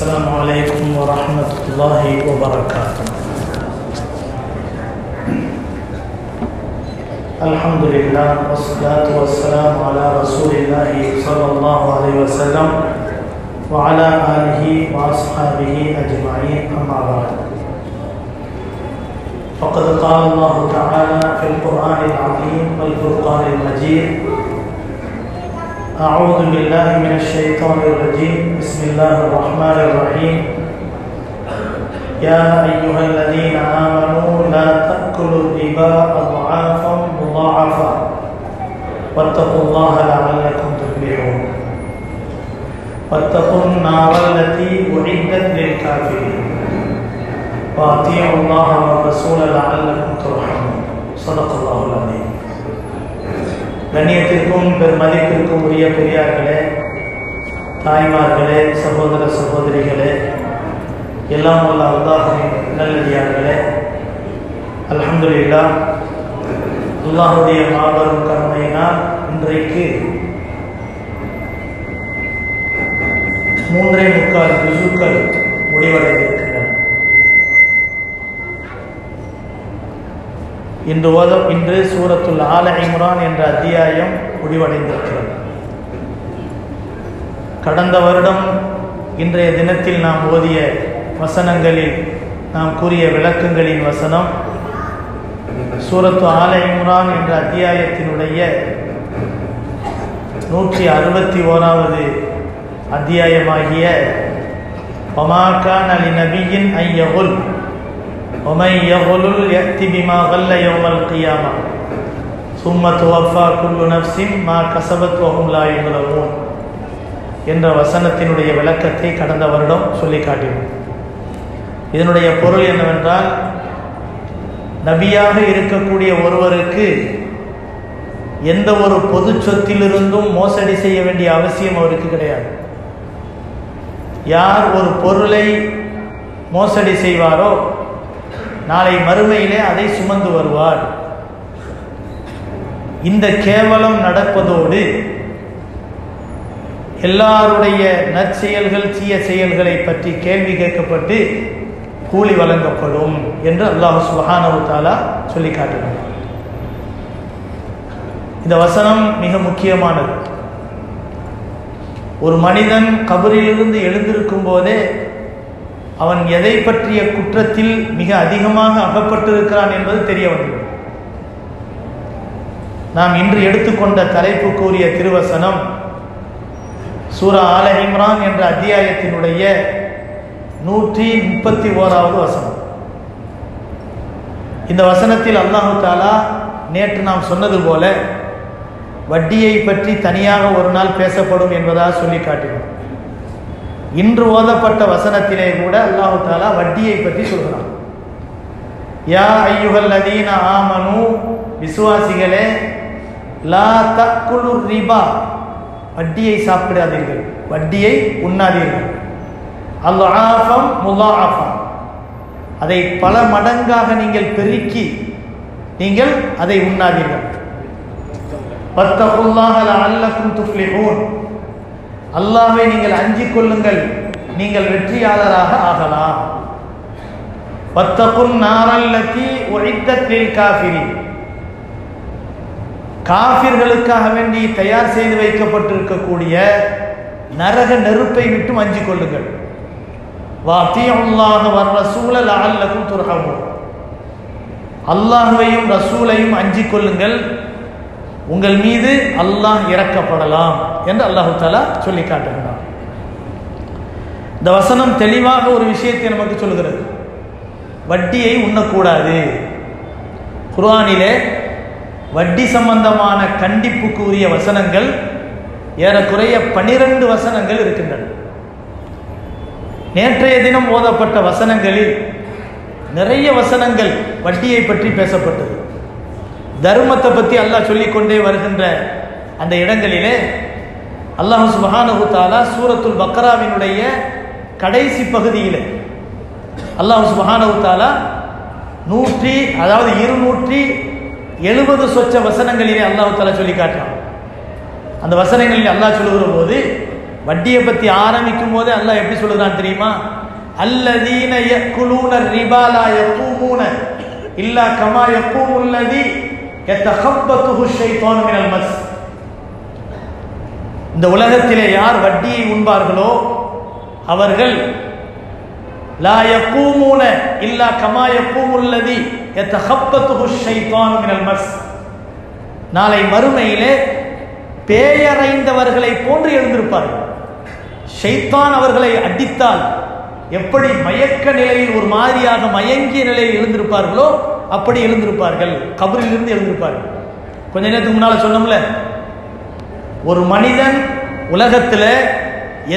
السلام عليكم ورحمة الله وبركاته. الحمد لله والصلاة والسلام على رسول الله صلى الله عليه وسلم وعلى آله وأصحابه أجمعين أما بعد. فقد قال الله تعالى في القرآن العظيم والفرقان المجيد أعوذ بالله من الشيطان الرجيم. بسم الله الرحمن الرحيم. يا أيها الذين آمنوا لا تأكلوا الربا أضعافا مضاعفة واتقوا الله لعلكم تفلحون. واتقوا النار التي أعدت للكافرين. وأطيعوا الله والرسول لعلكم ترحمون. صدق الله العظيم. கண்ணியத்திற்கும் பெருமதிப்பிற்கும் உரிய பெரியார்களே தாய்மார்களே சகோதர சகோதரிகளே எல்லாம் உள்ள அல்லாஹின் நல்லடியார்களே அலமதுல்லா அல்லாஹுடைய மாபெரும் கருணையினால் இன்றைக்கு மூன்றே முக்கால் ருசுக்கள் முடிவடைந்திருக்கின்றன இன்று ஓத இன்று சூரத்துல் ஆல இம்ரான் என்ற அத்தியாயம் முடிவடைந்திருக்கிறது. கடந்த வருடம் இன்றைய தினத்தில் நாம் ஓதிய வசனங்களில் நாம் கூறிய விளக்கங்களின் வசனம் சூரத்து ஆல இம்ரான் என்ற அத்தியாயத்தினுடைய நூற்றி அறுபத்தி ஓராவது அத்தியாயமாகிய ஒமாக்கான் அலி நபியின் ஐயகுல் ومن يغلل يأتي بما غل يوم القيامة ثم توفى كل نفس ما كسبت وهم لا يظلمون என்ற வசனத்தினுடைய விளக்கத்தை கடந்த வருடம் சொல்லி காட்டினோம் இதனுடைய பொருள் என்னவென்றால் நபியாக இருக்கக்கூடிய ஒருவருக்கு எந்த ஒரு பொது சொத்திலிருந்தும் மோசடி செய்ய வேண்டிய அவசியம் அவருக்கு கிடையாது யார் ஒரு பொருளை மோசடி செய்வாரோ நாளை மறுமையிலே அதை சுமந்து வருவார். இந்த கேவலம் நடப்பதோடு எல்லாருடைய நற்செயல்கள் தீய செயல்களை பற்றி கேள்வி கேட்கப்பட்டு கூலி வழங்கப்படும் என்று அல்லாஹ் சுஹானவு தாலா சொல்லி காட்டினார் இந்த வசனம் மிக முக்கியமானது. ஒரு மனிதன் கபரிலிருந்து எழுந்திருக்கும் போதே அவன் எதை பற்றிய குற்றத்தில் மிக அதிகமாக அகப்பட்டிருக்கிறான் என்பது தெரிய வந்துள்ளது நாம் இன்று எடுத்துக்கொண்ட தலைப்பு கூறிய திருவசனம் சூரா ஆல இம்ரான் என்ற அத்தியாயத்தினுடைய நூற்றி முப்பத்தி ஓராவது வசனம். இந்த வசனத்தில் அல்லாஹு தாலா நேற்று நாம் சொன்னது போல வட்டியை பற்றி தனியாக ஒரு நாள் பேசப்படும் என்பதாக சொல்லி காட்டினோம் இன்று ஓதப்பட்ட வசனத்திலே கூட அல்லாஹு தாலா வட்டியை பற்றி சொல்கிறான் யா ஐயுகல் அதீன ஆமனு விசுவாசிகளே லா தக்குழு ரிபா. வட்டியை சாப்பிடாதீர்கள். வட்டியை உண்ணாதீர்கள். அல்லாஃபம் முலாஃபம் அதை பல மடங்காக நீங்கள் பெருக்கி நீங்கள் அதை உண்ணாதீர்கள். பத்தகுல்லாஹல அல்லக்கும் துஃப்லிஹூன். அல்லாவை நீங்கள் அஞ்சிக் கொள்ளுங்கள். நீங்கள் வெற்றியாளராக ஆகலாம். பத்தகுன் நாரல்லத்தி ஒழித்தத்தில் காஃபிரி காஃபிர்களுக்காக வேண்டி தயார் செய்து வைக்கப்பட்டிருக்கக்கூடிய நரக நெருப்பை விட்டு அஞ்சிக் கொள்ளுங்கள். வாத்தியுல்லாக வர்ற சூழல் அல்லக்கும் துரகவும் அல்லாஹுவையும் ரசூலையும் அஞ்சிக் கொள்ளுங்கள். உங்கள் மீது அல்லாஹ் இறக்கப்படலாம் என்று அல்லாஹு தாலா சொல்லி காட்டுகிறார் இந்த வசனம் தெளிவாக ஒரு விஷயத்தை நமக்கு சொல்கிறது வட்டியை உண்ணக்கூடாது. குர்ஆனிலே வட்டி சம்பந்தமான கண்டிப்புக்கு உரிய வசனங்கள் ஏறக்குறைய பனிரெண்டு வசனங்கள் இருக்கின்றன. நேற்றைய தினம் ஓதப்பட்ட வசனங்களில் நிறைய வசனங்கள் வட்டியை பற்றி பேசப்பட்டது. தர்மத்தை பற்றி அல்லாஹ் சொல்லிக்கொண்டே வருகின்ற அந்த இடங்களிலே அல்லாஹ் சுபஹானஹு தாலா சூரத்துல் பக்ராவினுடைய கடைசி பகுதியில் அல்லாஹ் சுபஹானஹு தாலா நூற்றி அதாவது இருநூற்றி எழுபது சொச்ச வசனங்களிலே அல்லாஹு தாலா சொல்லி காட்டுறான் அந்த வசனங்களில் அல்லாஹ் சொல்லுகிற போது வட்டியை பத்தி ஆரம்பிக்கும் போதே அல்லாஹ் எப்படி சொல்லுறான் தெரியுமா? அல்லதீன யக்குலூன ரிபாலா லா இல்லா கமா உள்ளதி இந்த உலகத்திலே யார் வட்டியை உண்பார்களோ அவர்கள் லா யகூமூன இல்லா கமா யகூமுல் லதி யதகப்பத்துஹு ஷைத்தானு மஸ். நாளை மறுமையிலே பேயறைந்தவர்களை போன்று எழுந்திருப்பார்கள். ஷைத்தான் அவர்களை அடித்தால் எப்படி மயக்க நிலையில் ஒரு மாதிரியாக மயங்கிய நிலையில் எழுந்திருப்பார்களோ அப்படி எழுந்திருப்பார்கள் கபரில் இருந்து எழுந்திருப்பார்கள். கொஞ்ச நேரத்துக்கு முன்னால சொன்னோம்ல ஒரு மனிதன் உலகத்தில்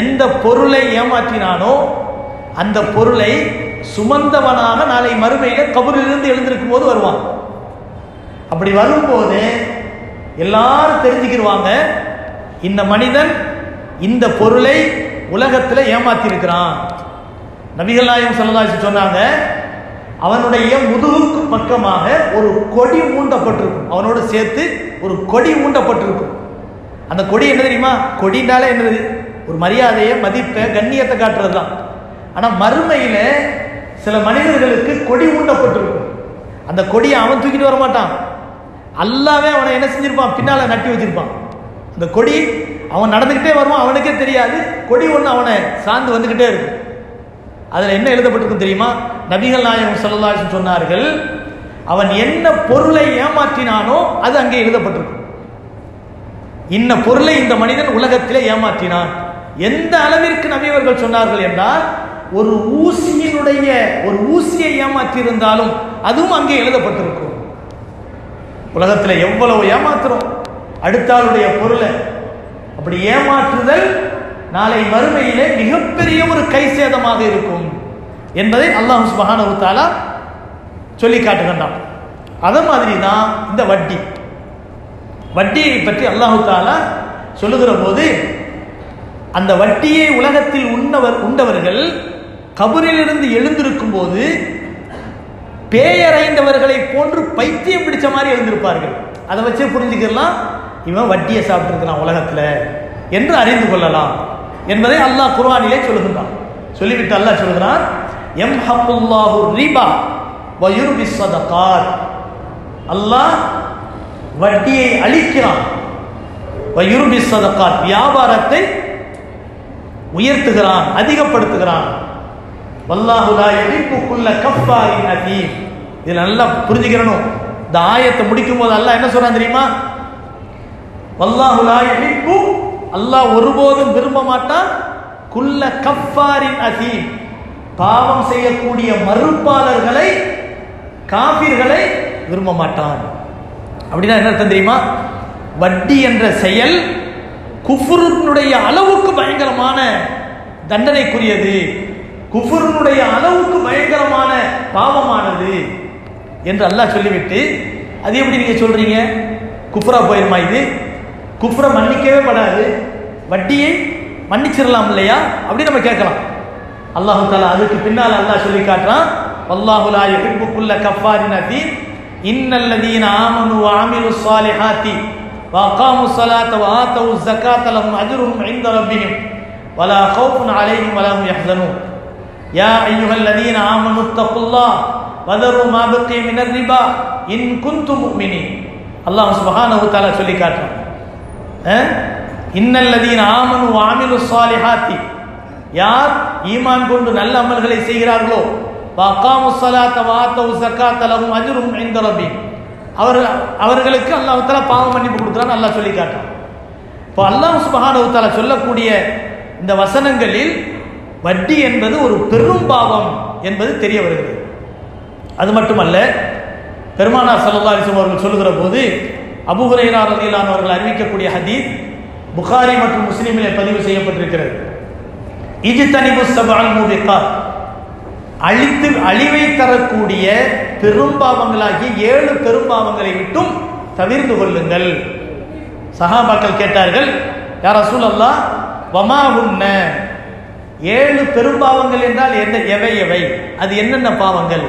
எந்த பொருளை ஏமாற்றினானோ அந்த பொருளை சுமந்தவனாக நாளை மறுமையில கபரிலிருந்து எழுந்திருக்கும் போது வருவான். அப்படி வரும்போது எல்லாரும் தெரிஞ்சுக்கிடுவாங்க இந்த மனிதன் இந்த பொருளை உலகத்தில் ஏமாத்திருக்கிறான். நபிகள் நாயகம் சொல்லலாச்சு சொன்னாங்க அவனுடைய முதுகுக்கு பக்கமாக ஒரு கொடி ஊண்டப்பட்டிருக்கும். அவனோடு சேர்த்து ஒரு கொடி ஊண்டப்பட்டிருக்கும். அந்த கொடி என்ன தெரியுமா? கொடினாலே என்னது? ஒரு மரியாதையை மதிப்பை கண்ணியத்தை காட்டுறது தான் ஆனால் மறுமையில் சில மனிதர்களுக்கு கொடி ஊண்டப்பட்டிருக்கும். அந்த கொடியை அவன் தூக்கிட்டு வர மாட்டான் அல்லாவே அவனை என்ன செஞ்சிருப்பான்? பின்னால் நட்டி வச்சிருப்பான். அந்த கொடி அவன் நடந்துக்கிட்டே வருவான் அவனுக்கே தெரியாது. கொடி ஒன்று அவனை சார்ந்து வந்துக்கிட்டே இருக்கும். அதில் என்ன எழுதப்பட்டிருக்கும் தெரியுமா? நபிகள் நாயகம் சொல்லலாசன் சொன்னார்கள் அவன் என்ன பொருளை ஏமாற்றினானோ அது அங்கே எழுதப்பட்டிருக்கும். இன்ன பொருளை இந்த மனிதன் உலகத்திலே ஏமாற்றினான். எந்த அளவிற்கு நபியவர்கள் சொன்னார்கள் என்றால் ஒரு ஊசியினுடைய ஒரு ஊசியை ஏமாற்றியிருந்தாலும் அதுவும் அங்கே எழுதப்பட்டிருக்கும். உலகத்தில் எவ்வளவு ஏமாத்துறோம். அடுத்தாளுடைய பொருளை. அப்படி ஏமாற்றுதல் நாளை மறுமையிலே மிகப்பெரிய ஒரு கை சேதமாக இருக்கும் என்பதை அல்லாஹ் சுபஹானஹு சொல்லி காட்டுகின்றான் அதை மாதிரி தான் இந்த வட்டி. வட்டியை பற்றி அல்லாஹு தாலா சொல்லுகிற போது அந்த வட்டியை உலகத்தில் உண்ணவர் உண்டவர்கள் கபரிலிருந்து எழுந்திருக்கும் போது பேயறைந்தவர்களை போன்று பைத்தியம் பிடிச்ச மாதிரி எழுந்திருப்பார்கள். அதை வச்சே புரிஞ்சுக்கலாம். இவன் வட்டியை சாப்பிட்டுருக்கிறான் உலகத்தில் என்று அறிந்து கொள்ளலாம். என்பதை அல்லாஹ் குர்ஆனிலே சொல்லுகின்றான். சொல்லிவிட்டு அல்லாஹ் சொல்கிறான் எம் ஹப்புல்லாஹு ரிபா வயுர்பி கார் அல்லாஹ் வட்டியை அழிக்கிறான் வயுர்பி கார் வியாபாரத்தை உயர்த்துகிறான் அதிகப்படுத்துகிறான். வல்லாஹுலா எதிர்ப்புக்குள்ள கஃபாரின் அதீம் இதில் நல்லா புரிஞ்சுக்கிறணும். இந்த ஆயத்தை முடிக்கும் போது அல்லாஹ் என்ன சொல்றான் தெரியுமா? வல்லாஹுலா எதிர்ப்பு அல்லாஹ் ஒருபோதும் விரும்ப மாட்டான். குல்ல கஃபாரின் அசீம் பாவம் செய்யக்கூடிய மறுப்பாளர்களை காபிர்களை விரும்ப மாட்டான். அப்படின்னா என்ன அர்த்தம் தெரியுமா? வட்டி என்ற செயல் குஃபுருனுடைய அளவுக்கு பயங்கரமான தண்டனைக்குரியது. குஃபுருனுடைய அளவுக்கு பயங்கரமான பாவமானது என்று அல்லாஹ் சொல்லிவிட்டு அது எப்படி நீங்க சொல்றீங்க? குஃப்ரா போயிருமா இது? குஃப்ரை மன்னிக்கவே படாது வட்டியை மன்னிச்சிடலாம் இல்லையா அப்படி நம்ம கேட்கலாம் அல்லாஹு தாலா அதுக்கு பின்னால் அல்லாஹ் சொல்லி காட்டுறான் அல்லாஹு லா யுஹிப்பு குல்ல கஃபாரின் அதீம் இன்னல்லதீன ஆமனு வஅமிலு ஸாலிஹாத்தி وأقاموا الصلاة وآتوا الزكاة لهم أجرهم عند ربهم ولا خوف عليهم ولا هم يحزنون يا أيها الذين آمنوا اتقوا الله وذروا ما بقي من الربا إن كنتم مؤمنين الله سبحانه وتعالى சொல்லி காட்டுறான் இன்னல்லதீன் ஆமனு வாமிலு சாலிஹாத்தி யார் ஈமான் கொண்டு நல்ல அமல்களை செய்கிறார்களோ வகாமு சலாத்த வாத்தவு சக்காத்தலவும் அஜுரும் அஜ்ரும் இன்த ரப்பி அவர்களுக்கு அல்லாஹ் பாவம் மன்னிப்பு கொடுக்குறான்னு அல்லாஹ் சொல்லி காட்டான் இப்போ அல்லாஹ் சுப்ஹானஹு சொல்லக்கூடிய இந்த வசனங்களில் வட்டி என்பது ஒரு பெரும் பாவம் என்பது தெரிய வருகிறது அது மட்டுமல்ல பெருமானா சல்லா அலைஹி அவர்கள் சொல்லுகிற போது அபுஹுரேரா ரதியிலான அவர்கள் அறிவிக்கக்கூடிய ஹதீஸ் புகாரி மற்றும் முஸ்லீமிலே பதிவு செய்யப்பட்டிருக்கிறது. இஜ்தனிபு சபால் மூபிகாத் அழித்து அழிவை தரக்கூடிய பெரும்பாவங்களாகிய ஏழு பெரும்பாவங்களை விட்டும் தவிர்த்து கொள்ளுங்கள். சஹாபாக்கள் கேட்டார்கள் யார் அசூல் அல்லா வமா உன்ன? ஏழு பெரும்பாவங்கள் என்றால் என்ன எவை எவை? அது என்னென்ன பாவங்கள்?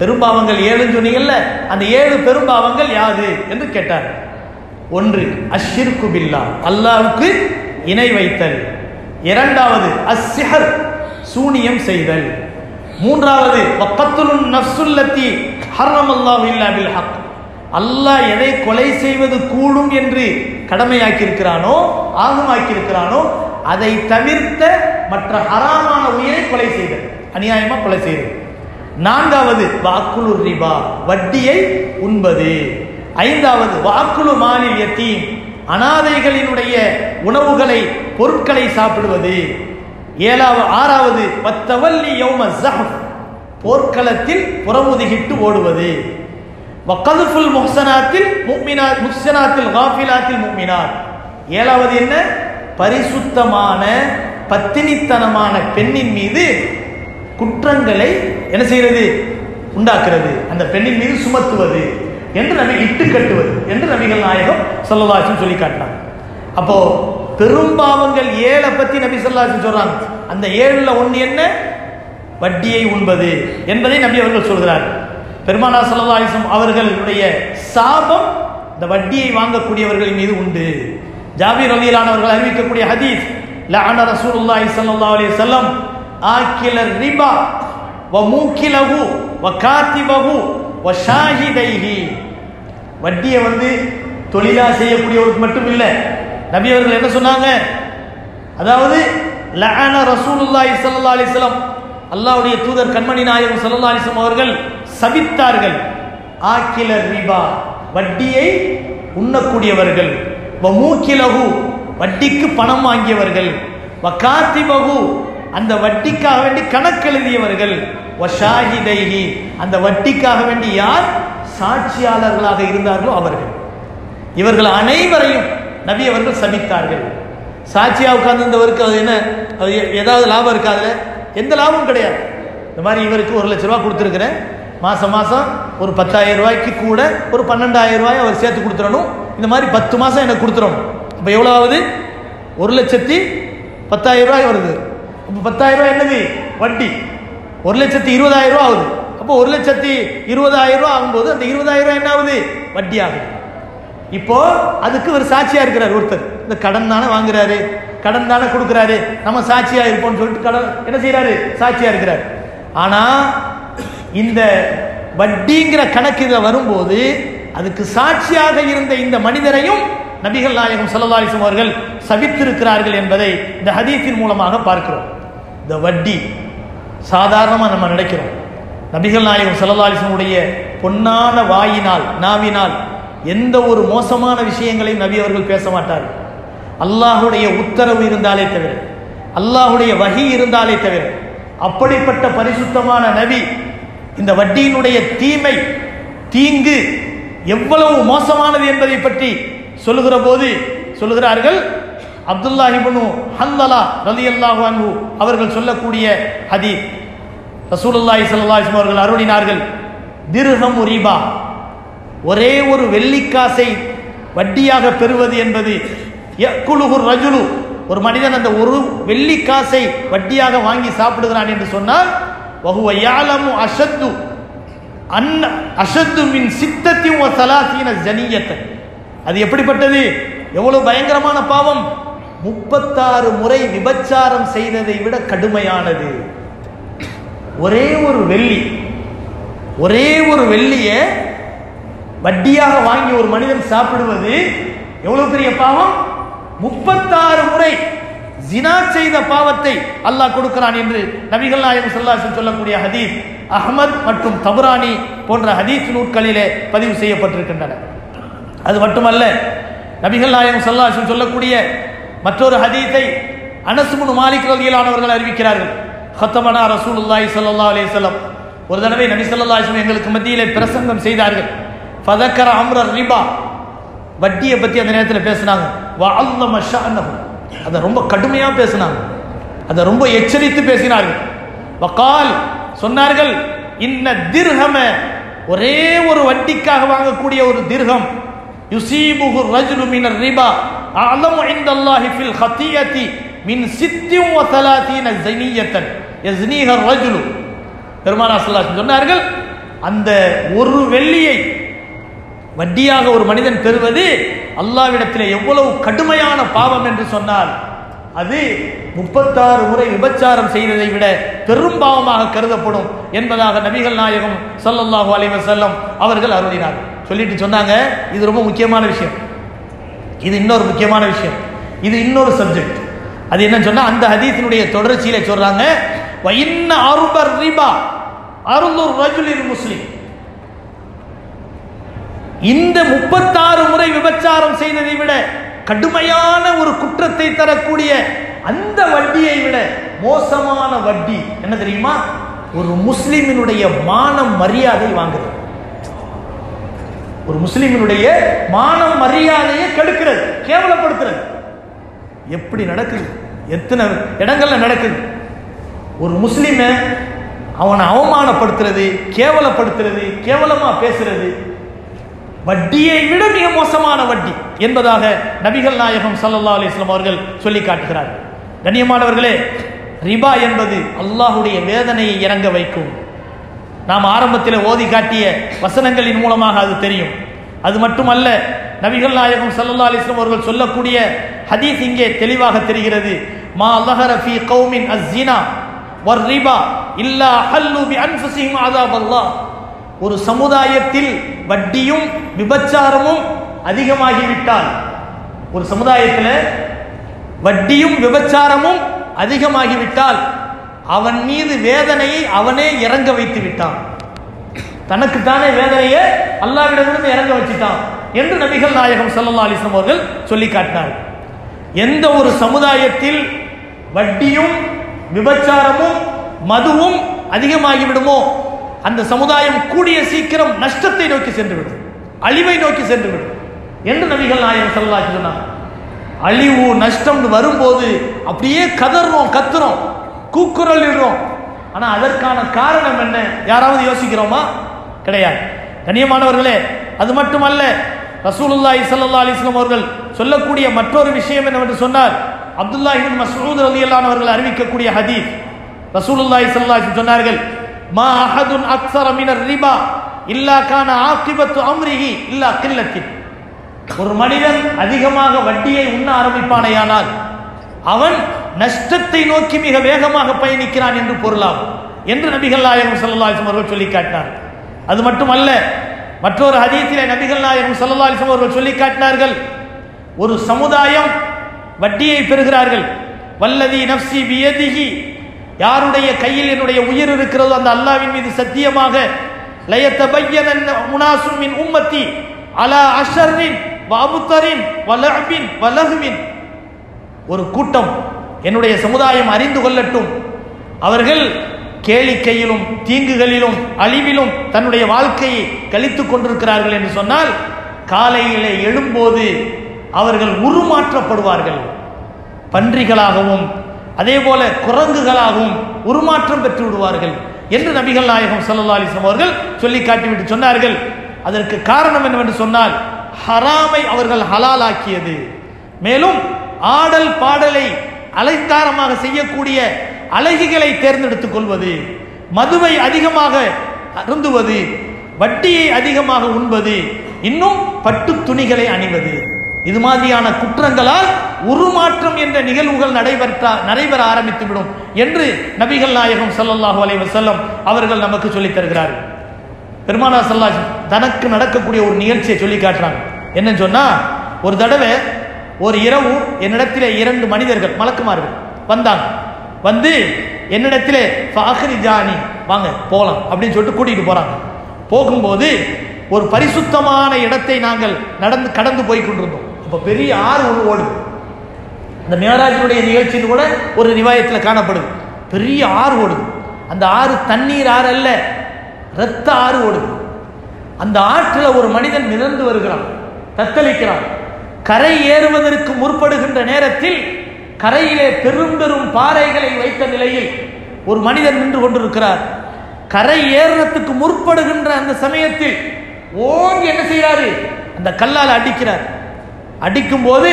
பெரும்பாவங்கள் ஏழுன்னு சொன்னீங்கல்ல அந்த ஏழு பெரும்பாவங்கள் யாது என்று கேட்டார். ஒன்று அஷிர்கு பில்லா அல்லாவுக்கு இணை வைத்தல். இரண்டாவது அஸ்ஸிஹர் சூனியம் செய்தல். மூன்றாவது வக்கத்துலுன் நஃப்சுல்லத்தி அல்லாஹ் இல்லா பில் ஹக் அல்லாஹ் எதை கொலை செய்வது கூடும் என்று கடமையாக்கியிருக்கிறானோ ஆகமாக்கியிருக்கிறானோ அதை தவிர்த்த மற்ற ஹராமான உயிரை கொலை செய்தல். அநியாயமா கொலை செய்தல். நான்காவது வாக்குழு ரிபா. வட்டியை உண்பது. ஐந்தாவது வாக்குழு மாலில் அனாதைகளினுடைய உணவுகளை பொருட்களை சாப்பிடுவது. ஏழாவது ஆறாவது பத்தவல்லி யௌம ஜஹப் போர்க்களத்தில் புறமுதுகிட்டு ஓடுவது. வக்கதுஃபுல் முஹ்சனாத்தில் முக்மினா முஹ்சனாத்தில் காஃபிலாத்தில் முக்மினார் ஏழாவது என்ன? பரிசுத்தமான பத்தினித்தனமான பெண்ணின் மீது குற்றங்களை என்ன செய்யறது உண்டாக்குறது அந்த பெண்ணின் மீது சுமத்துவது என்று நபி இட்டு கட்டுவது என்று நபிகள் நாயகம் சொல்லலாச்சும் சொல்லி காட்டினாங்க அப்போ பெரும்பாவங்கள் ஏழை பத்தி நபி சொல்லாச்சும் சொல்றாங்க. அந்த ஏழுல ஒன்று என்ன? வட்டியை உண்பது என்பதை நபி அவர்கள் சொல்கிறார் பெருமானா சல்லாஹம் அவர்களுடைய சாபம் இந்த வட்டியை வாங்கக்கூடியவர்களின் மீது உண்டு. ஜாபீர் அலியலானவர்கள் அறிவிக்கக்கூடிய ஹதீஸ் லஅன ரசூலுல்லாஹி ஸல்லல்லாஹு அலி செல்லம் ஆக்கில ரிபா வ மூக்கிலகு வ காத்திபகு வ ஷாஹிதைஹி. வட்டியை வந்து தொழிலா செய்யக்கூடியவருக்கு மட்டும் இல்லை நபி அவர்கள் என்ன சொன்னாங்க? அதாவது லஅன ரசூலுல்லாஹி ஸல்லல்லாஹு அலைஹி வஸல்லம் அல்லாஹ்வுடைய தூதர் கண்மணி நாயகம் ஸல்லல்லாஹு அலைஹி வஸல்லம் அவர்கள் சபித்தார்கள். ஆக்கில ரிபா வட்டியை உண்ணக்கூடியவர்கள். வ மூக்கிலகு வட்டிக்கு பணம் வாங்கியவர்கள். வ காத்திபகு அந்த வட்டிக்காக வேண்டி கணக்கு எழுதியவர்கள். அந்த வட்டிக்காக வேண்டி யார் சாட்சியாளர்களாக இருந்தார்களோ அவர்கள். இவர்கள் அனைவரையும் நபி அவர்கள் சபித்தார்கள். சாட்சியாக உட்கார்ந்திருந்தவருக்கு அது என்ன? அது எ- ஏதாவது லாபம் இருக்கா எந்த லாபமும் கிடையாது. இந்த மாதிரி இவருக்கு ஒரு லட்ச ரூபா கொடுத்துருக்குறேன். மாசம் மாசம் ஒரு பத்தாயிரம் ரூபாய்க்கு கூட ஒரு பன்னெண்டாயிரம் ரூபாய் அவர் சேர்த்து கொடுத்துடணும் இந்த மாதிரி பத்து மாசம் எனக்கு கொடுத்துடணும் அப்போ எவ்வளோ ஆகுது? ஒரு லட்சத்தி பத்தாயிரம் ரூபாய் வருது. பத்தாயிரம் ரூபா என்னது? வட்டி. ஒரு லட்சத்தி இருபதாயிரம் ரூபா ஆகுது. அப்போ ஒரு லட்சத்தி இருபதாயிரம் ரூபா ஆகும்போது அந்த இருபதாயிரம் ரூபாய் என்ன ஆகுது? வட்டி ஆகுது. இப்போ அதுக்கு ஒரு சாட்சியா இருக்கிறார் ஒருத்தர். இந்த கடன் தானே வாங்குறாரு. கடன் தானே கொடுக்குறாரு. நம்ம சாட்சியா இருப்போம்னு சொல்லிட்டு கடன் என்ன செய்யறாரு சாட்சியா இருக்கிறார். ஆனா இந்த வட்டிங்கிற கணக்கு இதுல வரும்போது அதுக்கு சாட்சியாக இருந்த இந்த மனிதரையும் நபிகள் நாயகம் ஸல்லல்லாஹு அவர்கள் சவித்திருக்கிறார்கள் என்பதை இந்த ஹதீஸின் மூலமாக பார்க்கிறோம். இந்த வட்டி சாதாரணமாக நம்ம நினைக்கிறோம். நபிகள் நாயகம் செல்லதாலிசனுடைய பொன்னான வாயினால் நாவினால் எந்த ஒரு மோசமான விஷயங்களையும் நபி அவர்கள் பேச மாட்டார்கள். அல்லாஹுடைய உத்தரவு இருந்தாலே தவிர அல்லாஹுடைய வகி இருந்தாலே தவிர அப்படிப்பட்ட பரிசுத்தமான நபி இந்த வட்டியினுடைய தீமை தீங்கு எவ்வளவு மோசமானது என்பதை பற்றி சொல்லுகிற போது சொல்லுகிறார்கள் அப்துல்லாஹிபனு ஹந்தலா ரலி அல்லாஹு அவர்கள் சொல்லக்கூடிய ஹதி ரசூலுல்லாஹி ஸல்லல்லாஹு அவர்கள் அருளினார்கள் திர்ஹம் ரிபா ஒரே ஒரு வெள்ளிக்காசை வட்டியாக பெறுவது என்பது எக்குழுகுர் ரஜுலு. ஒரு மனிதன் அந்த ஒரு வெள்ளிக்காசை வட்டியாக வாங்கி சாப்பிடுகிறான் என்று சொன்னால் வகுவ யாலமு அஷத்து அன் அஷத்து மின் சித்தத்தி சலாசீன ஜனியத்தை அது எப்படிப்பட்டது? எவ்வளவு பயங்கரமான பாவம்! முப்பத்தாறு முறை விபச்சாரம் செய்ததை விட கடுமையானது. ஒரே ஒரு வெள்ளி ஒரே ஒரு வெள்ளியை வட்டியாக வாங்கி ஒரு மனிதன் சாப்பிடுவது எவ்வளவு பெரிய பாவம்? முப்பத்தாறு முறை ஜினா செய்த பாவத்தை அல்லாஹ் கொடுக்கிறான் என்று நபிகள் நாயகம் ஸல்லல்லாஹு சொல்லக்கூடிய ஹதீஸ் அஹமத் மற்றும் தபுரானி போன்ற ஹதீஸ் நூட்களிலே பதிவு செய்யப்பட்டிருக்கின்றன. அது மட்டுமல்ல நபிகள் நாயகம் ஸல்லல்லாஹு சொல்லக்கூடிய மற்றொரு ஹதீஸை அனசுமுன் மாலிக் ரதியிலானவர்கள் அறிவிக்கிறார்கள். ஹத்தமனா ரசூலுல்லாஹி சல்லா அலைஹி வஸல்லம். ஒரு தடவை நபி சொல்லா எங்களுக்கு மத்தியிலே பிரசங்கம் செய்தார்கள். ஃபதக்கர அம்ரர் ரிபா. வட்டியை பற்றி அந்த நேரத்தில் பேசினாங்க. வஅல்லம ஷஅனஹு. அதை ரொம்ப கடுமையாக பேசினாங்க. அதை ரொம்ப எச்சரித்து பேசினார்கள். வக்கால் சொன்னார்கள் இன்ன திர்ஹம. ஒரே ஒரு வட்டிக்காக வாங்கக்கூடிய ஒரு திர்கம் யுசீபுஹு ரஜுலு மின ரிபா அலமு இந்தல்லாஹி ஃபில் ஹத்தியதி மின் சித்தியும் வ தலாத்தீன ஜனியத்தன் யஸ்னீஹ ரஜுலு பெருமானா சல்லாஸ் சொன்னார்கள் அந்த ஒரு வெள்ளியை வட்டியாக ஒரு மனிதன் பெறுவது அல்லாவிடத்தில் எவ்வளவு கடுமையான பாவம் என்று சொன்னால் அது முப்பத்தாறு முறை விபச்சாரம் செய்ததை விட பெரும் பாவமாக கருதப்படும் என்பதாக நபிகள் நாயகம் ஸல்லல்லாஹு அலைவசல்லம் அவர்கள் அருளினார் சொல்லிட்டு சொன்னாங்க இது ரொம்ப முக்கியமான விஷயம். இது இன்னொரு முக்கியமான விஷயம். இது இன்னொரு சப்ஜெக்ட் அது என்ன சொன்னால் அந்த ஹதீஸினுடைய தொடர்ச்சியில சொல்றாங்க வயின்ன அருபர் ரிபா அருந்தூர் ரஜுலி முஸ்லீம். இந்த முப்பத்தாறு முறை விபச்சாரம் செய்ததை விட கடுமையான ஒரு குற்றத்தை தரக்கூடிய அந்த வட்டியை விட மோசமான வட்டி என்ன தெரியுமா? ஒரு முஸ்லிமினுடைய மானம் மரியாதை வாங்குறது ஒரு முஸ்லிமினுடைய மானம் மரியாதையை கெடுக்கிறது கேவலப்படுத்துறது. எப்படி நடக்குது? எத்தனை இடங்கள்ல நடக்குது? ஒரு முஸ்லீமை அவனை அவமானப்படுத்துறது கேவலப்படுத்துறது கேவலமா பேசுறது. வட்டியை விட மிக மோசமான வட்டி என்பதாக நபிகள் நாயகம் சல்லா அலிஸ்லாம் அவர்கள் சொல்லி காட்டுகிறார்கள். கண்ணியமானவர்களே ரிபா என்பது அல்லாஹுடைய வேதனையை இறங்க வைக்கும். நாம் ஆரம்பத்தில் ஓதி காட்டிய வசனங்களின் மூலமாக அது தெரியும். அது மட்டுமல்ல நபிகள் நாயகம் சல்லா அலிஸ்லம் அவர்கள் சொல்லக்கூடிய ஹதீஸ் இங்கே தெளிவாக தெரிகிறது. மா அல்லஹர ஃபி கௌமின் அஸ்ஸினா வர் ரிபா இல்லா ஹல்லு பி அன்ஃபுசிஹிம் அதாப் அல்லாஹ். ஒரு சமுதாயத்தில் வட்டியும் விபச்சாரமும் அதிகமாகிவிட்டால் ஒரு சமுதாயத்தில் வட்டியும் விபச்சாரமும் அதிகமாகிவிட்டால் அவன் மீது வேதனையை அவனே இறங்க வைத்து விட்டான். தனக்குத்தானே வேதனையை அல்லாவிடமிருந்து இறங்க வச்சுட்டான் என்று நபிகள் நாயகம் சல்லா அலைஹி அவர்கள் சொல்லி காட்டினார் எந்த ஒரு சமுதாயத்தில் வட்டியும் விபச்சாரமும் மதுவும் அதிகமாகிவிடுமோ அந்த சமுதாயம் கூடிய சீக்கிரம் நஷ்டத்தை நோக்கி சென்றுவிடும் அழிவை நோக்கி சென்றுவிடும் என்று நபிகள் நாயகம் ஸல்லல்லாஹு சொன்னாங்க. அழிவு நஷ்டம்னு வரும்போது அப்படியே கதறோம் கத்துறோம். கூக்குரல் இடுறோம் ஆனா அதற்கான காரணம் என்ன? யாராவது யோசிக்கிறோமா? கிடையாது. கண்ணியமானவர்களே அது மட்டுமல்ல ரசூலுல்லா இசல்லா அலிஸ்லாம் அவர்கள் சொல்லக்கூடிய மற்றொரு விஷயம் என்னவென்று சொன்னார் அப்துல்லாஹ் இபின் மசூத் அலி அல்லானவர்கள் அறிவிக்கக்கூடிய ஹதீஸ். ரசூலுல்லா இசல்லா சொன்னார்கள் மா அஹதுன் அக்ஸர மினர் ரிபா இல்லா கான ஆக்கிபத்து அம்ரிஹி இல்லா கில்லத்தின். ஒரு மனிதன் அதிகமாக வட்டியை உண்ண ஆரம்பிப்பானேயானால் அவன் நஷ்டத்தை நோக்கி மிக வேகமாக பயணிக்கிறான் என்று பொருளாகும் என்று நபிகள் நாயகம் ஸல்லல்லாஹு அவர்கள் சொல்லி காட்டினார் அது மட்டுமல்ல மற்றொரு ஹதீஸிலே நபிகள் நாயகம் ஸல்லல்லாஹு அவர்கள் சொல்லி காட்டினார்கள் ஒரு சமுதாயம் வட்டியை பெறுகிறார்கள். வல்லதி நப்சி வியதிகி யாருடைய கையில் என்னுடைய உயிர் இருக்கிறதோ அந்த அல்லாவின் மீது சத்தியமாக லயத்தபய்யன முனாசும் மின் உம்மத்தி அலா அஷர்ரின் பாபுத்தரின் வலஅபின் வலஹ்வின் ஒரு கூட்டம் என்னுடைய சமுதாயம் அறிந்து கொள்ளட்டும். அவர்கள் கேளிக்கையிலும் தீங்குகளிலும் அழிவிலும் தன்னுடைய வாழ்க்கையை கழித்துக் கொண்டிருக்கிறார்கள் என்று சொன்னால் காலையிலே எழும்போது அவர்கள் உருமாற்றப்படுவார்கள். பன்றிகளாகவும் அதே போல குரங்குகளாகவும் உருமாற்றம் பெற்று விடுவார்கள் என்று நபிகள் நாயகம் சல்லா அலிஸ்லாம் அவர்கள் சொல்லி காட்டிவிட்டு சொன்னார்கள். அதற்கு காரணம் என்னவென்று சொன்னால் ஹராமை அவர்கள் ஹலாலாக்கியது. மேலும் ஆடல் பாடலை அலங்காரமாக செய்யக்கூடிய அழகிகளை தேர்ந்தெடுத்துக் கொள்வது மதுவை அதிகமாக அருந்துவது வட்டியை அதிகமாக உண்பது இன்னும் பட்டு துணிகளை அணிவது. இது மாதிரியான குற்றங்களால் உருமாற்றம் என்ற நிகழ்வுகள் நடைபெற்ற நடைபெற ஆரம்பித்துவிடும் என்று நபிகள் நாயகம் ஸல்லல்லாஹு அலைஹி வஸல்லம் அவர்கள் நமக்கு சொல்லித் தருகிறார்கள். பெருமானா சல்லாஜ் தனக்கு நடக்கக்கூடிய ஒரு நிகழ்ச்சியை சொல்லி காட்டுறாங்க. என்னன்னு சொன்னா ஒரு தடவை ஒரு இரவு என்னிடத்தில் இரண்டு மனிதர்கள் மலக்குமார்கள் வந்தாங்க. வந்து என்னிடத்தில் ஃபாஹரி ஜானி வாங்க போகலாம் அப்படின்னு சொல்லிட்டு கூட்டிகிட்டு போகிறாங்க போகும்போது ஒரு பரிசுத்தமான இடத்தை நாங்கள் நடந்து கடந்து போய் கொண்டிருந்தோம். இப்போ பெரிய ஆறு ஒன்று ஓடுது. அந்த மேராஜனுடைய நிகழ்ச்சின்னு கூட ஒரு ரிவாயத்தில் காணப்படுது. பெரிய ஆறு ஓடுது. அந்த ஆறு தண்ணீர் ஆறு அல்ல ரத்த ஆறு ஓடுது. அந்த ஆற்றில் ஒரு மனிதன் மிதந்து வருகிறான் தத்தளிக்கிறான். கரை ஏறுவதற்கு முற்படுகின்ற நேரத்தில் கரையிலே பெரும் பெரும் பாறைகளை வைத்த நிலையில் ஒரு மனிதன் நின்று கொண்டிருக்கிறார். கரை ஏறுறதுக்கு முற்படுகின்ற அந்த சமயத்தில் ஓங்கி என்ன செய்யறாரு அந்த கல்லால் அடிக்கிறார். அடிக்கும் போது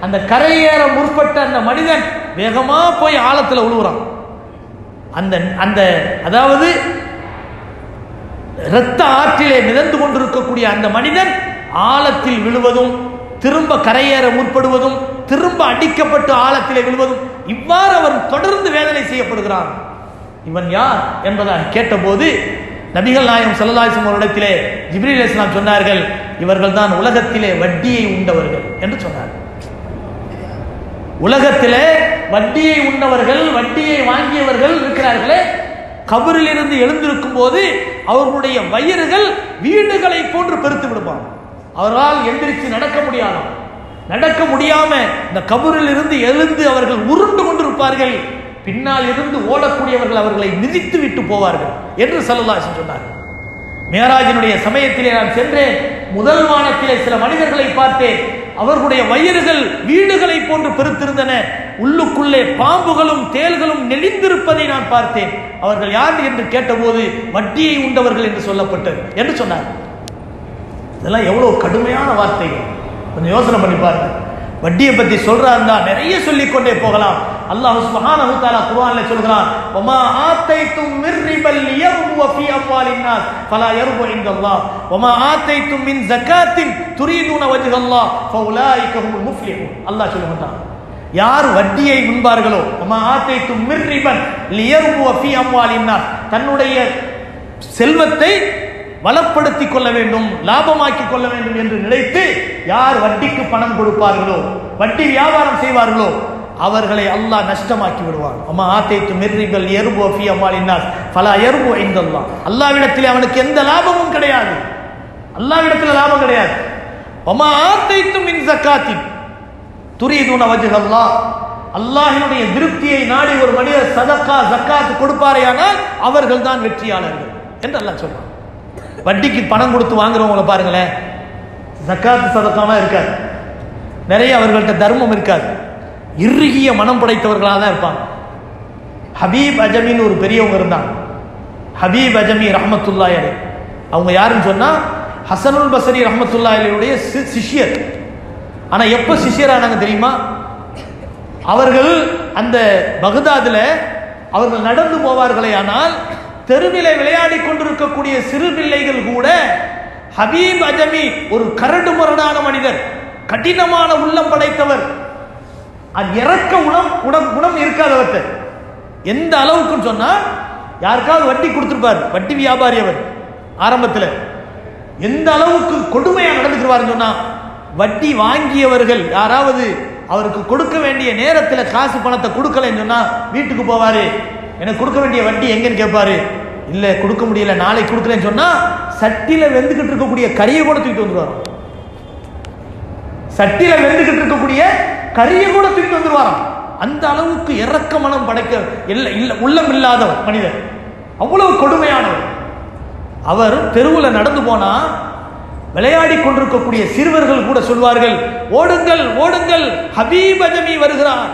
அந்த கரை ஏற முற்பட்ட அந்த மனிதன் வேகமா போய் ஆழத்தில் உழுவுறான். அந்த அந்த அதாவது இரத்த ஆற்றிலே மிதந்து கொண்டிருக்கக்கூடிய அந்த மனிதன் ஆழத்தில் விழுவதும் திரும்ப கரையேற முற்படுவதும் திரும்ப அடிக்கப்பட்டு ஆழத்திலே விழுவதும் இவ்வாறு அவன் தொடர்ந்து வேதனை செய்யப்படுகிறான். இவன் யார் என்பதாக கேட்டபோது நபிகள் நாயம் சல்லல்லாஹு அவரிடத்திலே ஜிப்ரீல் இஸ்லாம் சொன்னார்கள் இவர்கள் தான் உலகத்திலே வட்டியை உண்டவர்கள் என்று சொன்னார்கள். உலகத்திலே வட்டியை உண்டவர்கள் வட்டியை வாங்கியவர்கள் இருக்கிறார்களே கபரில் இருந்து எழுந்திருக்கும் போது அவர்களுடைய வயிறுகள் வீடுகளை போன்று பெருத்து விடுவான் அவரால் எந்திரிச்சு நடக்க முடியாதாம் நடக்க முடியாம இந்த கபரில் இருந்து எழுந்து அவர்கள் உருண்டு கொண்டிருப்பார்கள். பின்னால் இருந்து ஓடக்கூடியவர்கள் அவர்களை மிதித்து விட்டு போவார்கள் என்று சல்லல்லாஹு சொன்னார் மேராஜினுடைய சமயத்திலே நான் சென்றேன். முதல் வானத்திலே சில மனிதர்களை பார்த்தேன். அவர்களுடைய வயிறுகள் வீடுகளை போன்று பெருத்திருந்தன. உள்ளுக்குள்ளே பாம்புகளும் தேள்களும் நெளிந்திருப்பதை நான் பார்த்தேன். அவர்கள் யார் என்று கேட்டபோது வட்டியை உண்டவர்கள் என்று சொல்லப்பட்டது என்று சொன்னார் இதெல்லாம் எவ்வளோ கடுமையான வார்த்தைகள் கொஞ்சம் யோசனை பண்ணி பாருங்க. வட்டியை பற்றி சொல்கிறா இருந்தால் நிறைய சொல்லிக் கொண்டே போகலாம். அல்லாஹ் சுப்ஹானஹு தஆலா குர்ஆன்ல சொல்கிறான் வமா ஆத்தைத்தும் மிர் ரிபல் யர்பு ஃபீ அம்வாலின் நாஸ் ஃபலா யர்பு இன்தல்லாஹ். வமா ஆத்தைத்தும் மின் ஜகாத்தின் துரீதுன வஜ்ஹல்லாஹ் ஃபஉலாயிக ஹுமுல் முஃப்லிஹூன். அல்லாஹ் சொல்லுகிறான் யார் வட்டியை உண்பார்களோ வமா ஆத்தைத்தும் மிர் ரிபன் லியர்பு ஃபீ அம்வாலின் தன்னுடைய செல்வத்தை வளப்படுத்திக் கொள்ள வேண்டும் லாபமாக்கிக் கொள்ள வேண்டும் என்று நினைத்து யார் வட்டிக்கு பணம் கொடுப்பார்களோ வட்டி வியாபாரம் செய்வார்களோ அவர்களை அல்லாஹ் நஷ்டமாக்கி விடுவான். அம்மா ஆத்தைத்து மெர்ரிகள் எருபோ ஃபி பல ஃபலா எருபோ இந்தல்லாஹ் அல்லாஹ்விடத்தில் அவனுக்கு எந்த லாபமும் கிடையாது. அல்லாவிடத்தில் லாபம் கிடையாது. அம்மா ஆத்தைத்து மின் சக்காத்தி துரீதுன வஜகல்லா அல்லாஹினுடைய திருப்தியை நாடி ஒரு மனிதர் சதக்கா ஜக்காத் கொடுப்பாரேயானால் அவர்கள் தான் வெற்றியாளர்கள் என்று அல்லாஹ் சொல்றான். வட்டிக்கு பணம் கொடுத்து வாங்குறவங்கள பாருங்களேன். ஜக்காத்து சதக்காம இருக்காது. நிறைய அவர்கள்ட்ட தர்மம் இருக்காது. இறுகிய மனம் படைத்தவர்களாக தான் இருப்பாங்க. ஹபீப் அஜமின்னு ஒரு பெரியவங்க இருந்தாங்க. ஹபீப் அஜமி ரஹமத்துல்லா அலி அவங்க யாருன்னு சொன்னால் ஹசனுல் பசரி ரஹமத்துல்லா அலியுடைய சி- சிஷ்யர். எப்போ சிஷியரானாங்க தெரியுமா? அவர்கள் அந்த பகுதாதில் அவர்கள் நடந்து போவார்களே ஆனால் தெருவிலே விளையாடி கொண்டிருக்கக்கூடிய சிறு பிள்ளைகள் கூட ஹபீப் அஜமி ஒரு கரடு முரடான மனிதர் கடினமான உள்ளம் படைத்தவர். அது இறக்க உணம் உணம் குணம் இருக்காதவர்கிட்ட எந்த அளவுக்குன்னு சொன்னா யாருக்காவது வட்டி கொடுத்துருப்பார் வட்டி வியாபாரி அவர் ஆரம்பத்தில். எந்த அளவுக்கு கொடுமையாக நடந்துக்கிறாருன்னு சொன்னா வட்டி வாங்கியவர்கள் யாராவது அவருக்கு கொடுக்க வேண்டிய நேரத்தில் காசு பணத்தை கொடுக்கலன்னு சொன்னா வீட்டுக்கு போவாரு. எனக்கு கொடுக்க வேண்டிய வட்டி எங்கன்னு கேட்பாரு இல்ல கொடுக்க முடியல நாளைக்கு கொடுக்கலன்னு சொன்னா சட்டில வெந்துகிட்டு இருக்கக்கூடிய கறியை கூட தூக்கிட்டு வந்துருவாரு சட்டில வெந்துகிட்டு இருக்கக்கூடிய கரியை கூட தூக்கிட்டு வந்துருவாராம். அந்த அளவுக்கு இறக்க மனம் படைக்க இல்லை இல்லை உள்ளம் இல்லாதவர் மனிதர். அவ்வளவு கொடுமையானவர். அவர் தெருவில் நடந்து போனா விளையாடி கொண்டிருக்கக்கூடிய சிறுவர்கள் கூட சொல்வார்கள் ஓடுங்கள் ஓடுங்கள் ஹபீபஜமி வருகிறார்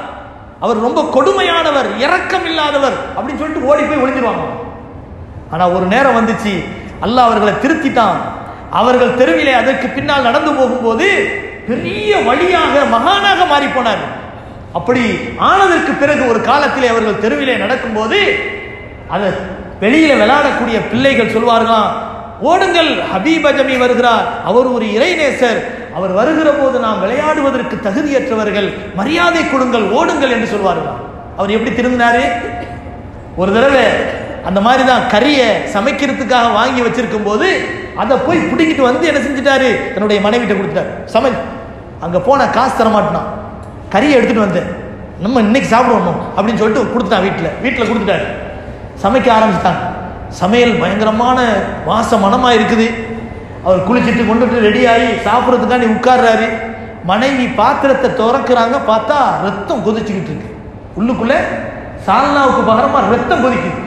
அவர் ரொம்ப கொடுமையானவர் இரக்கம் இல்லாதவர் அப்படின்னு சொல்லிட்டு ஓடி போய் ஒளிஞ்சிருவாங்க. ஆனா ஒரு நேரம் வந்துச்சு அல்லாஹ் அவர்களை திருத்திட்டான். அவர்கள் தெருவிலே அதற்கு பின்னால் நடந்து போகும்போது பெரிய வழியாக மகானாக மாறி போனார் அப்படி ஆனதற்கு பிறகு ஒரு காலத்திலே அவர்கள் தெருவிலே நடக்கும்போது அதை வெளியில விளையாடக்கூடிய பிள்ளைகள் சொல்வார்களாம் ஓடுங்கள் ஹபீப் அஜமி வருகிறார் அவர் ஒரு இறைநேசர் அவர் வருகிற போது நாம் விளையாடுவதற்கு தகுதியற்றவர்கள் மரியாதை கொடுங்கள் ஓடுங்கள் என்று சொல்வார்கள்? அவர் எப்படி திரும்பினாரு ஒரு தடவை அந்த மாதிரி தான் கறியை சமைக்கிறதுக்காக வாங்கி வச்சிருக்கும் போது அதை போய் பிடிக்கிட்டு வந்து என்ன செஞ்சிட்டாரு? தன்னுடைய மனைவிட்ட கொடுத்துட்டாரு. சமை அங்க போன காசு தரமாட்டினான் கறியை எடுத்துட்டு வந்தேன். நம்ம இன்னைக்கு சாப்பிடுவோம்? அப்படின்னு சொல்லிட்டு கொடுத்துட்டான் வீட்டில். வீட்டில் கொடுத்துட்டாரு. சமைக்க ஆரம்பிச்சிட்டாங்க. சமையல் பயங்கரமான வாச மனமாக இருக்குது. அவர் குளிச்சுட்டு கொண்டுட்டு ரெடி ஆகி சாப்பிட்றதுக்காண்டி உட்கார்றாரு. மனைவி பாத்திரத்தை திறக்கிறாங்க பார்த்தா ரத்தம் கொதிச்சுக்கிட்டு இருக்கு. உள்ளுக்குள்ள சால்னாவுக்கு பகரமாக ரத்தம் கொதிக்குது.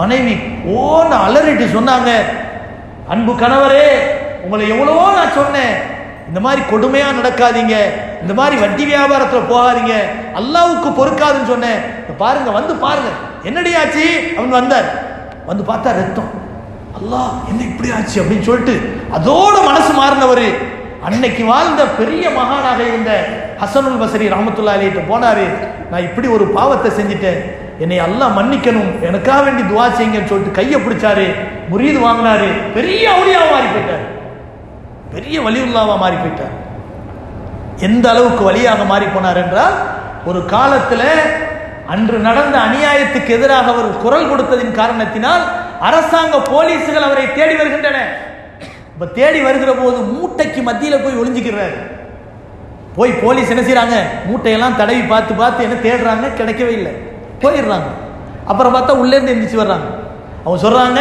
மனைவி ஓன்னு அலறிட்டு சொன்னாங்க அன்பு கணவரே உங்களை எவ்வளவோ நான் சொன்னேன். இந்த மாதிரி கொடுமையாக நடக்காதீங்க. இந்த மாதிரி வட்டி வியாபாரத்தில் போகாதீங்க. அல்லாவுக்கு பொறுக்காதுன்னு சொன்னேன். பாருங்க வந்து பாருங்க. என்னடியாச்சு அவன் அப்படின்னு வந்தார். வந்து பார்த்தா ரத்தம். அல்லாஹ் என்ன இப்படி ஆச்சு அப்படின்னு சொல்லிட்டு அதோட மனசு மாறினவர். அன்னைக்கு வாழ்ந்த பெரிய மகானாக இருந்த ஹசனுல் பசரி ராமத்துல்லா அலிட்டு போனாரு. நான் இப்படி ஒரு பாவத்தை செஞ்சுட்டேன். என்னை எல்லாம் மன்னிக்கணும். எனக்காக வேண்டி துவா செய்யுங்கன்னு சொல்லிட்டு கையை பிடிச்சாரு. முறியது வாங்கினாரு. பெரிய அவுளியாவா மாறி போயிட்டார். பெரிய வலியுல்லாவா மாறி போயிட்டார். எந்த அளவுக்கு வழியாக மாறி போனார் என்றால் ஒரு காலத்தில் அன்று நடந்த அநியாயத்துக்கு எதிராக அவர் குரல் கொடுத்ததின் காரணத்தினால் அரசாங்க போலீஸுகள் அவரை தேடி வருகின்றன. இப்ப தேடி வருகிற போது மூட்டைக்கு மத்தியில போய் ஒளிஞ்சுக்கிறாரு. போய் போலீஸ் என்ன செய்யறாங்க மூட்டையெல்லாம் தடவி பார்த்து பார்த்து என்ன தேடுறாங்க? கிடைக்கவே இல்லை. போயிடுறாங்க. அப்புறம் பார்த்தா உள்ளே இருந்து எந்திரிச்சு வர்றாங்க. அவங்க சொல்றாங்க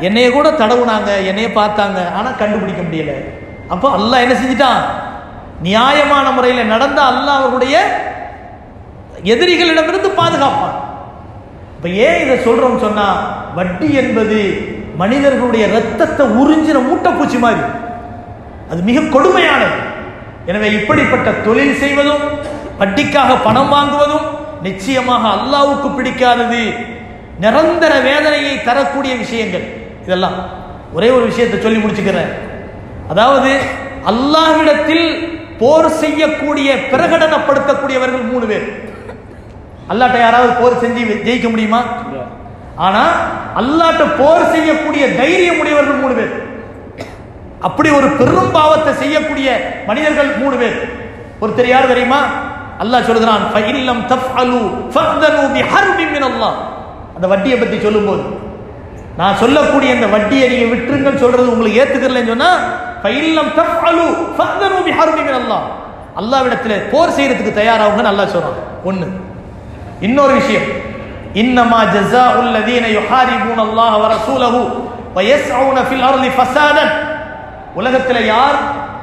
என்னைய கூட தடவுனாங்க என்னைய பார்த்தாங்க ஆனா கண்டுபிடிக்க முடியல. அப்போ அல்லாஹ் என்ன செஞ்சிட்டான்? நியாயமான முறையில் நடந்த அல்லாஹ் அவருடைய எதிரிகளிடமிருந்து பாதுகாப்பான். இப்ப ஏன் இதை சொல்றோம் சொன்னா வட்டி என்பது மனிதர்களுடைய ரத்தத்தை உறிஞ்சின மூட்டைப்பூச்சி மாதிரி. அது மிக கொடுமையானது. எனவே இப்படிப்பட்ட தொழில் செய்வதும் வட்டிக்காக பணம் வாங்குவதும் நிச்சயமாக அல்லாவுக்கு பிடிக்காதது நிரந்தர வேதனையை தரக்கூடிய விஷயங்கள். இதெல்லாம் ஒரே ஒரு விஷயத்தை சொல்லி முடிச்சுக்கிறேன். அதாவது அல்லாஹ்விடத்தில் போர் செய்யக்கூடிய பிரகடனப்படுத்தக்கூடியவர்கள் மூணு பேர். அல்லாட்ட யாராவது போர் செஞ்சு ஜெயிக்க முடியுமா? ஆனா அல்லாட்ட போர் செய்யக்கூடிய தைரியம் உடையவர்கள் மூணு பேர். அப்படி ஒரு பெரும் பாவத்தை செய்யக்கூடிய மனிதர்கள் மூணு பேர். ஒருத்தர் யார் தெரியுமா? அல்லாஹ் சொல்கிறான் ஃபஇல்லம் தஃஅலு ஃபஅதனு பிஹர்பின் மின் அல்லாஹ் அந்த வட்டியை பத்தி சொல்லும்போது நான் சொல்லக்கூடிய இந்த வட்டியை நீங்க விட்டுருங்கன்னு சொல்றது உங்களுக்கு ஏத்துக்கறலன்னு சொன்னா ஃபஇல்லம் தஃஅலு ஃபஅதனு பிஹர்பின் மின் அல்லாஹ் அல்லாஹ்விடத்தில் போர் செய்யறதுக்கு தயாராகுங்கன்னு அல்லாஹ் சொல்றான். ஒன்னு இன்னொரு விஷயம். இன்னமா ஜஸாஉல் லதீன யுஹாரிபூன அல்லாஹ் வ ரசூலஹு வ யஸ்ஊன ஃபில் அர்லி ஃபசாதன். உலகத்தில் யார்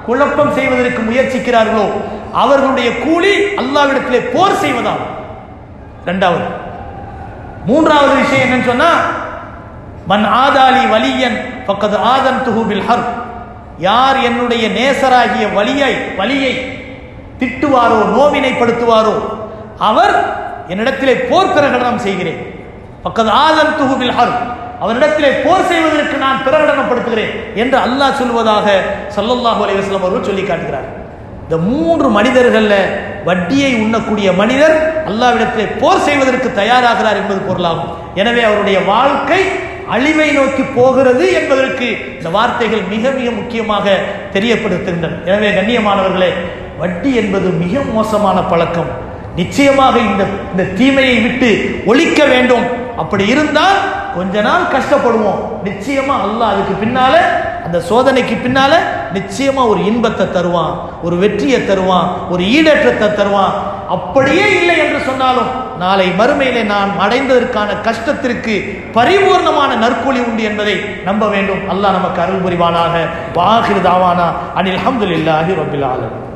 குழப்பம் செய்வதற்கு முயற்சிக்கிறார்களோ அவர்களுடைய கூலி அல்லாவிடத்திலே போர் செய்வதாகும். இரண்டாவது மூன்றாவது விஷயம் என்னன்னு சொன்னா மன் ஆதாலி வலியன் பக்கத்து ஆதன் துகுபில் ஹர். யார் என்னுடைய நேசராகிய வலியை வலியை திட்டுவாரோ நோவினைப்படுத்துவாரோ அவர் என்னிடத்திலே போர் பிரகடனம் செய்கிறேன். பக்கத்து ஆதன் துஹுபில் ஹர் அவரிடத்திலே போர் செய்வதற்கு நான் பிரகடனப்படுத்துகிறேன் என்று அல்லாஹ் சொல்வதாக சல்லல்லாஹு அலைஹி அவர்கள் சொல்லி காட்டுகிறார். இந்த மூன்று மனிதர்களில் வட்டியை உண்ணக்கூடிய மனிதர் அல்லாவிடத்திலே போர் செய்வதற்கு தயாராகிறார் என்பது பொருளாகும். எனவே அவருடைய வாழ்க்கை அழிவை நோக்கி போகிறது என்பதற்கு இந்த வார்த்தைகள் மிக மிக முக்கியமாக தெரியப்படுத்துகின்றன. எனவே கண்ணியமானவர்களே வட்டி என்பது மிக மோசமான பழக்கம். நிச்சயமாக இந்த இந்த தீமையை விட்டு ஒழிக்க வேண்டும். அப்படி இருந்தால் கொஞ்ச நாள் கஷ்டப்படுவோம். நிச்சயமா அல்லாஹ் அதுக்கு பின்னால அந்த சோதனைக்கு பின்னால நிச்சயமா ஒரு இன்பத்தை தருவான் ஒரு வெற்றியை தருவான் ஒரு ஈடேற்றத்தை தருவான். அப்படியே இல்லை என்று சொன்னாலும் நாளை மறுமையிலே நான் அடைந்ததற்கான கஷ்டத்திற்கு பரிபூர்ணமான நற்கூலி உண்டு என்பதை நம்ப வேண்டும். அல்லாஹ் நமக்கு அருள் புரிவானாக. வாகிருதாவானா அனில் அஹமதுல்லாஹி ரபில் ஆலமீன்.